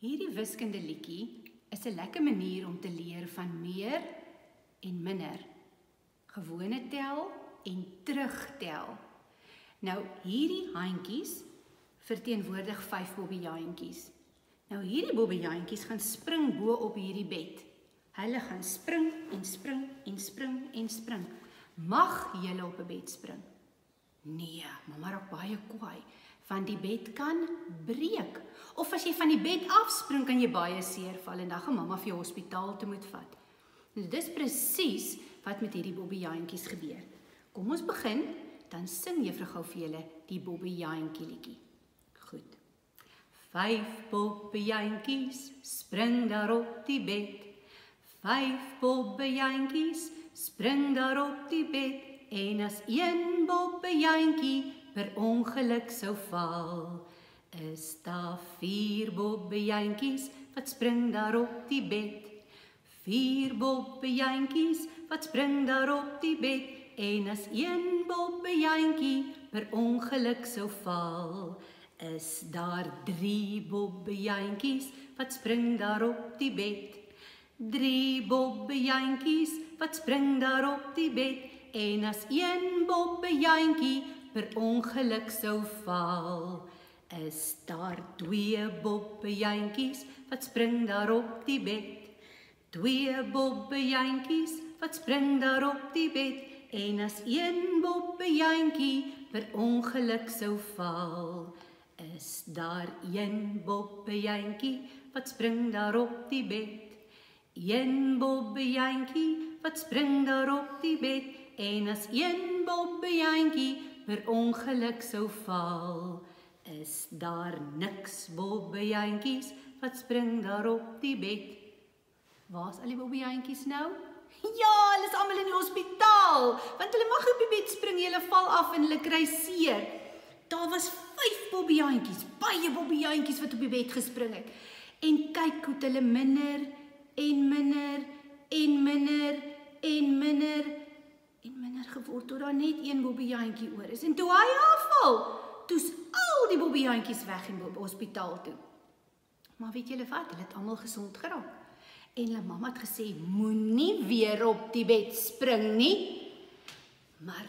Hierdie wiskunde liedjie is 'n lekker manier om te leer van meer en minder. Gewone tel en terugtel. Nou hierdie handjies verteenwoordig 5 bobbejaantjies. Nou hierdie bobbejaantjies gaan spring bo op hierdie bed. Hulle gaan spring en spring en spring en spring. Mag julle op 'n bed spring? Nee, mamma raak baie kwaai want die bed kan breek. Of as jy van die bed afspring kan jy baie seer val en dan gaan mamma vir jou hospitaal toe moet vat. Nou dis presies wat met hierdie bobbejaantjies gebeur. Kom ons begin, dan sing juffrou gou vir julle die bobbejaantjie liedjie. Goed. Vyf bobbejaantjies spring daar op die bed. Vyf bobbejaantjies spring daar op die bed en as een bobbejaantjie per ongeluk sou val. Is daar vier bobbejaantjies wat spring daar op die bed? Vier bobbejaantjies wat spring daar op die bed en as een bobbejaantjie per ongeluk sou val. Is daar drie bobbejaantjies wat spring daar op die bed? Drie bobbejaantjies wat spring daar op die bed en as een bobbejaantjie per ongeluk sou val. Is daar twee bobbejaantjies wat spring daar op die bed? Twee bobbejaantjies wat spring daar op die bed en as een bobbejaantjie per ongeluk sou val. Is daar een bobbejaantjie wat spring daar op die bed? Een bobbejaantjie wat spring daar op die bed en as een bobbejaantjie per ongeluk sou val, is daar niks bobbejaantjies wat spring daar op die bed. Waar's al die bobbejaantjies nou? Ja, hulle is almal in die hospitaal, want hulle mag op die bed spring, hulle val af en hulle kry seer. Daar was 5 bobbejaantjies, baie bobbejaantjies wat op die bed gespring het. En kyk hoe hulle minder en minder en minder en minder en minder geword tot daar net een bobbejaantjie oor is. En toe hy afval, toe's al die bobbejaantjies weg in die hospitaal toe. Maar weet julle wat? Hulle het almal gesond geraak. En hulle mamma het gesê moenie weer op die bed spring nie. Maar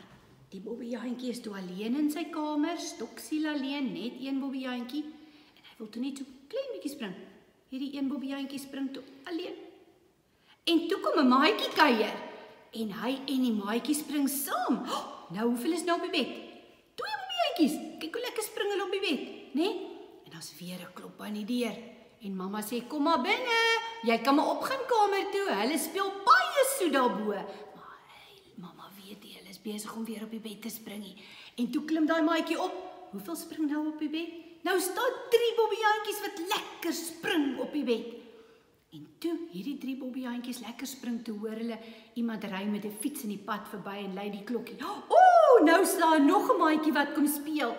die bobbejaantjie is toe alleen in sy kamer, stoksiel alleen, net een bobbejaantjie en hy wil toe net so klein bietjie spring. Hierdie een bobbejaantjie spring toe alleen. En toe kom 'n maatjie kuier en hy en die maatjie spring saam. Oh, nou hoeveel is nou op die bed? Twee maatjies. Kyk hoe lekker spring hulle op die bed, né? Nee? En daar's weer 'n klop aan die deur. En mamma sê kom maar binne. Jy kan maar opgaan kamer toe. Hulle speel baie soet daarbo. Maar hey, mamma weet jy, hulle is besig om weer op die bed te spring. En toe klim daai maatjie op. Hoeveel spring nou op die bed? Nou staan drie bobbejaantjies wat lekker spring op die bed. En toe hierdie drie bobbejaantjies lekker spring te hoor hulle iemand ry met 'n fiets in die pad verby en lui die klokkie. Ooh, nou staan nog 'n maatjie wat kom speel.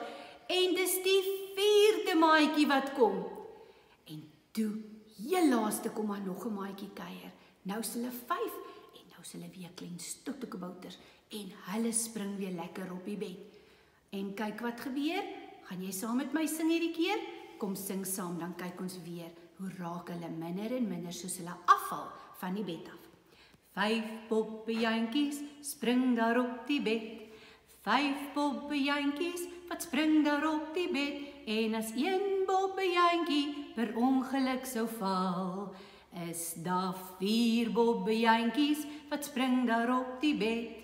En dis die vierde maatjie wat kom. En toe, heel laaste kom maar nog 'n maatjie kuier. Nou is hulle 5 en nou is hulle weer klein stotte kabouters en hulle spring weer lekker op die bed. En kyk wat gebeur. Gaan jy saam met my sing hierdie keer? Kom sing saam, dan kyk ons weer hoe raak hulle minder en minder soos hulle afval van die bed af. Vyf poppejantjies spring daar op die bed. Vyf poppejantjies wat spring daar op die bed en as een poppejantjie per ongeluk sou val, is daar vier poppejantjies wat spring daar op die bed.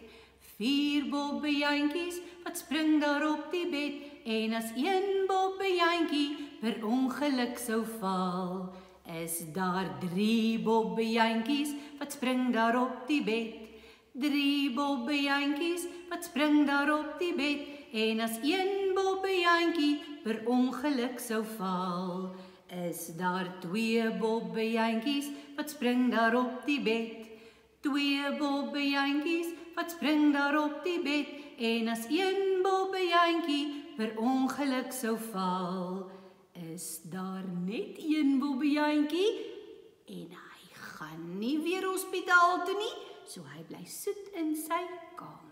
Vier poppejantjies wat spring daar op die bed en as een poppejantjie per ongeluk sou val, is daar drie bobbejantjies wat spring daar op die bed. Drie bobbejantjies wat spring daar op die bed en as een bobbejantjie per ongeluk sou val, is daar twee bobbejantjies wat spring daar op die bed. Twee bobbejantjies wat spring daar op die bed en as een bobbejantjie per ongeluk sou val, is daar net een bobbejaantjie en hy gaan nie weer hospitaal toe nie, so hy bly soet in sy kamer.